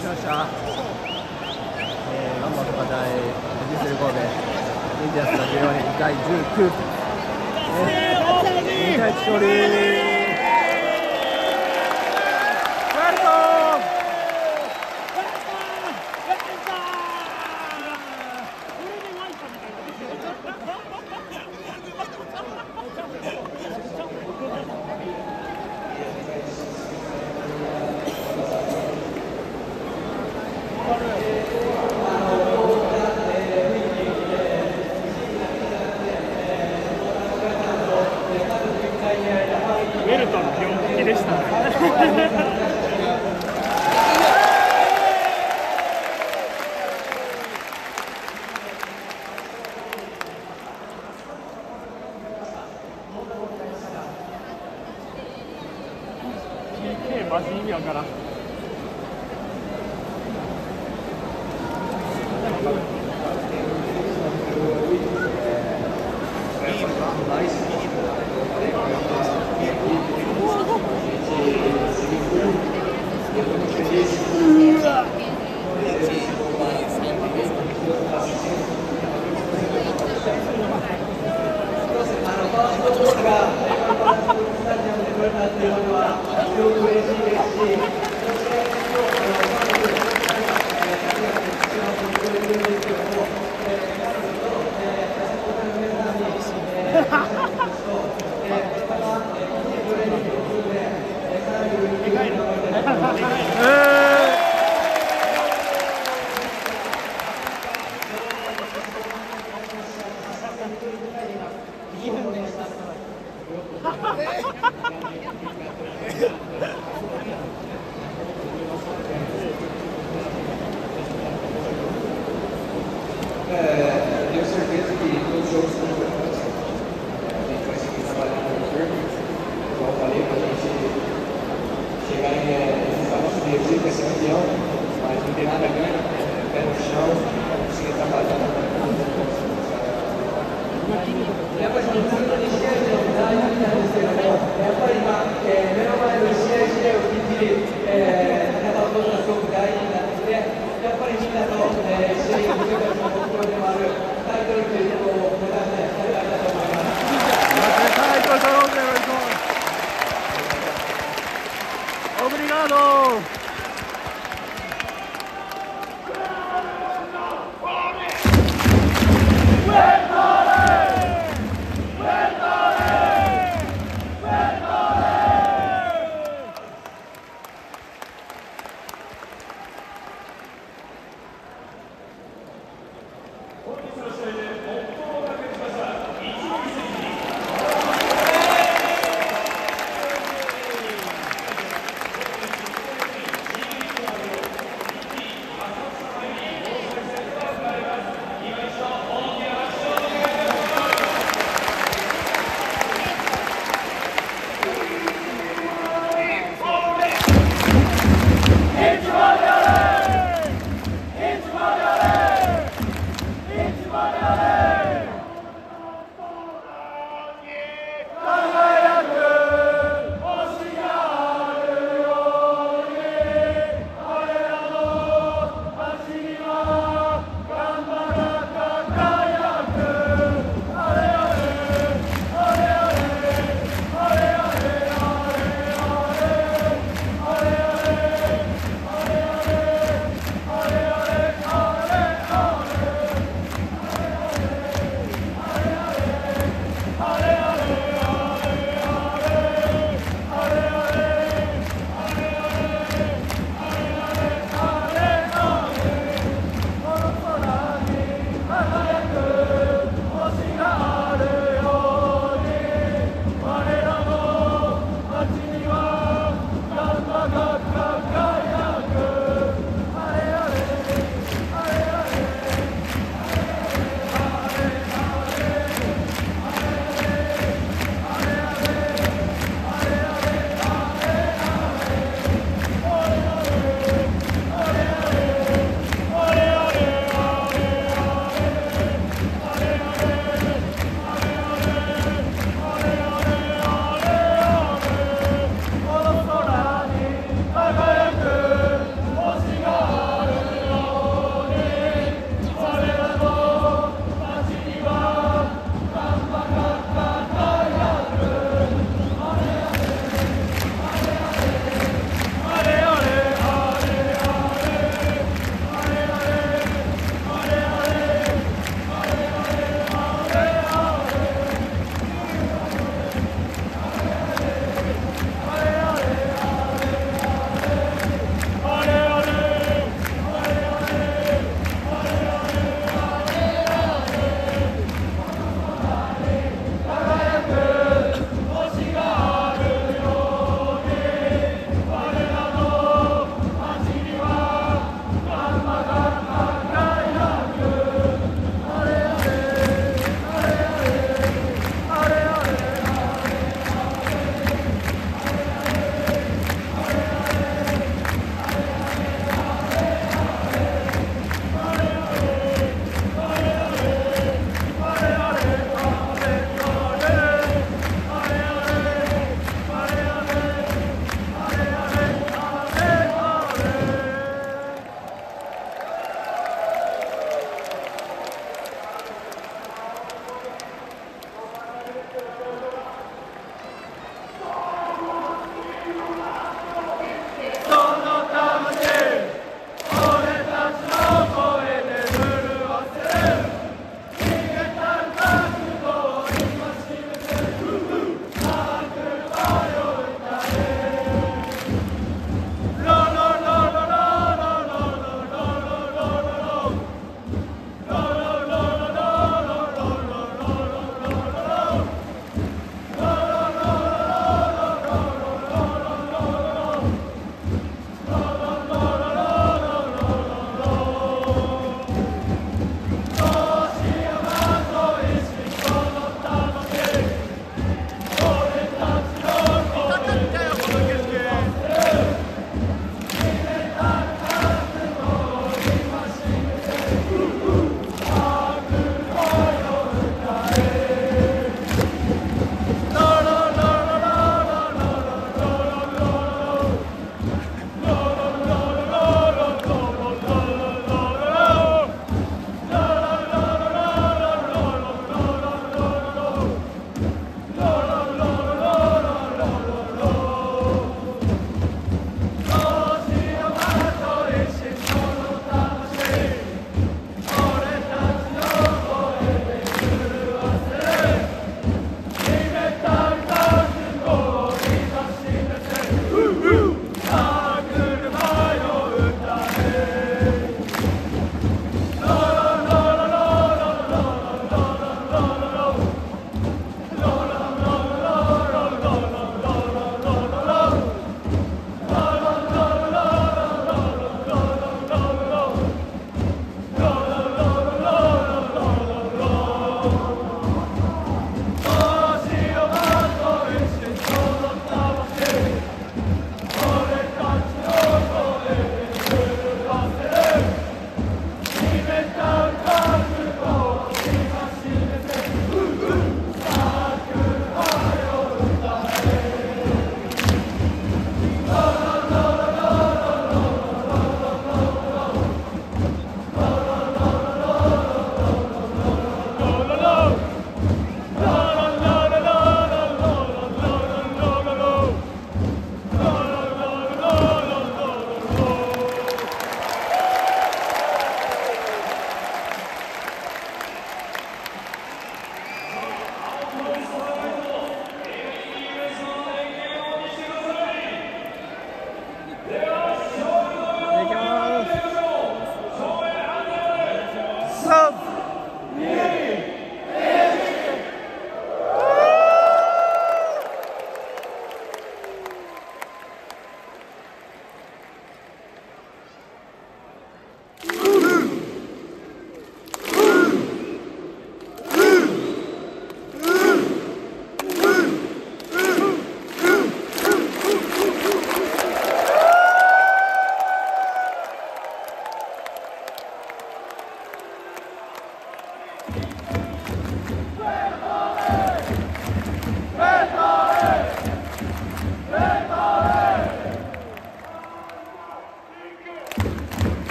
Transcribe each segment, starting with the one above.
あ勝ちました、えー、ガンバと課題ディスル神戸インディアスが14人第19えー、2対1勝利 É, tenho certeza que todos os jogos são importantes. A gente vai seguir trabalhando firme. Igual eu falei, para a gente chegar em é, nosso objetivo é ser campeão, mas não tem nada a ganhar,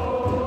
Lord.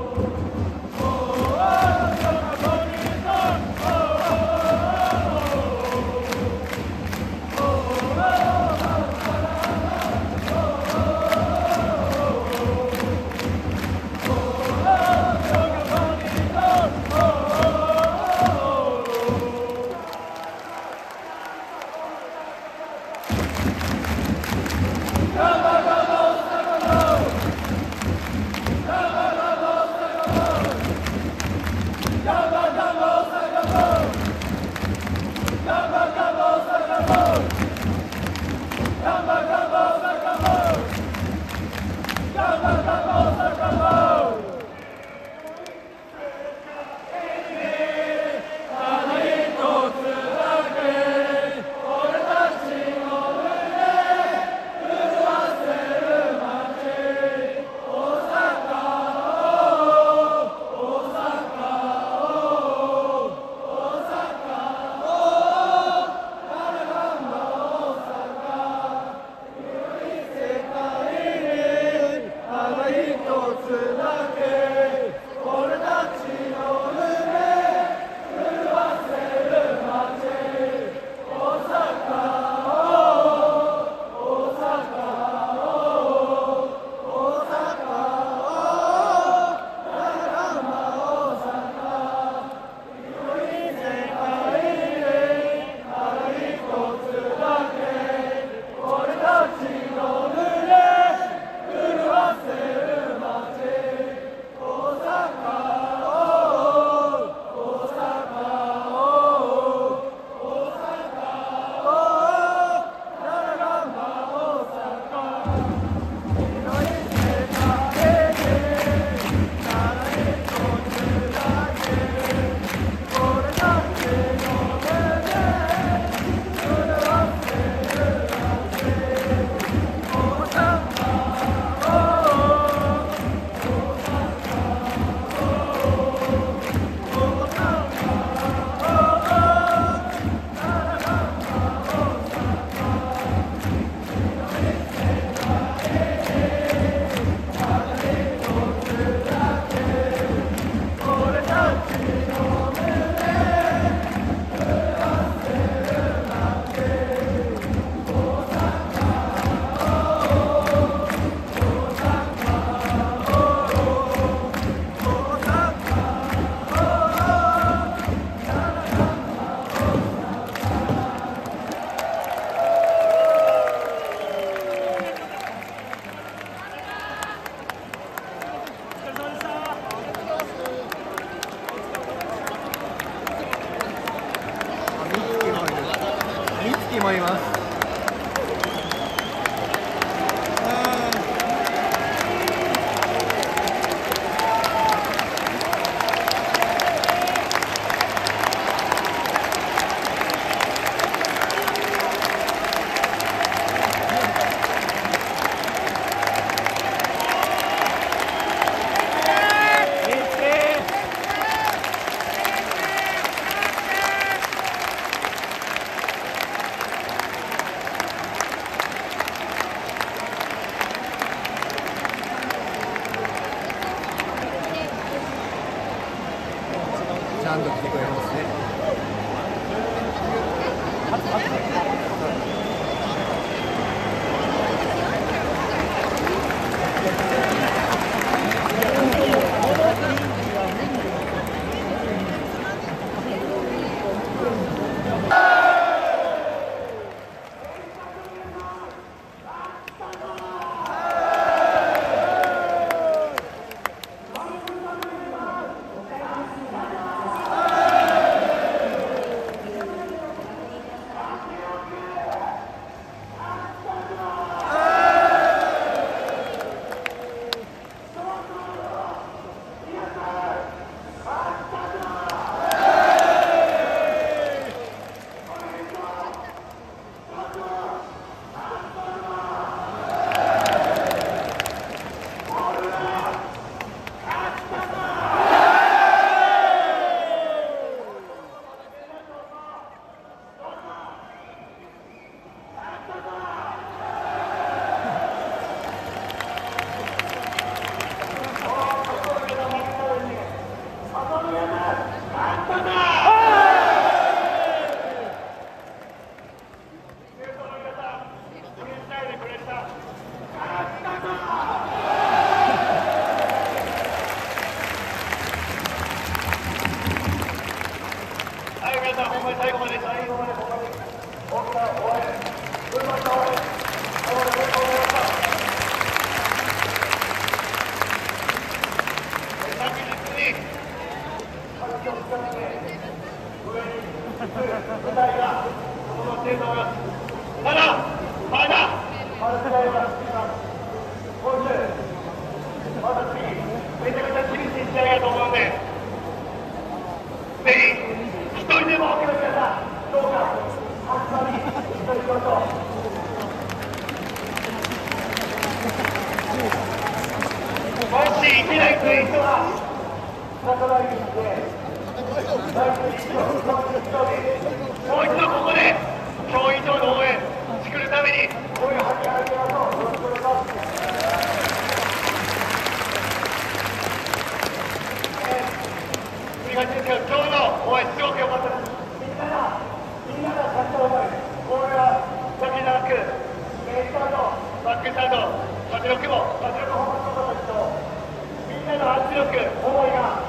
の圧力、思いが、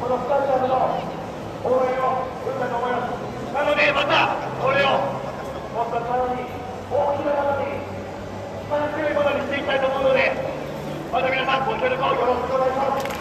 このスタジアムの応援を生んだと思います。なので、また、これを、もっとさらに、大きなことに、力強いものにしていきたいと思うので、また皆さん、ご協力をよろしくお願いします。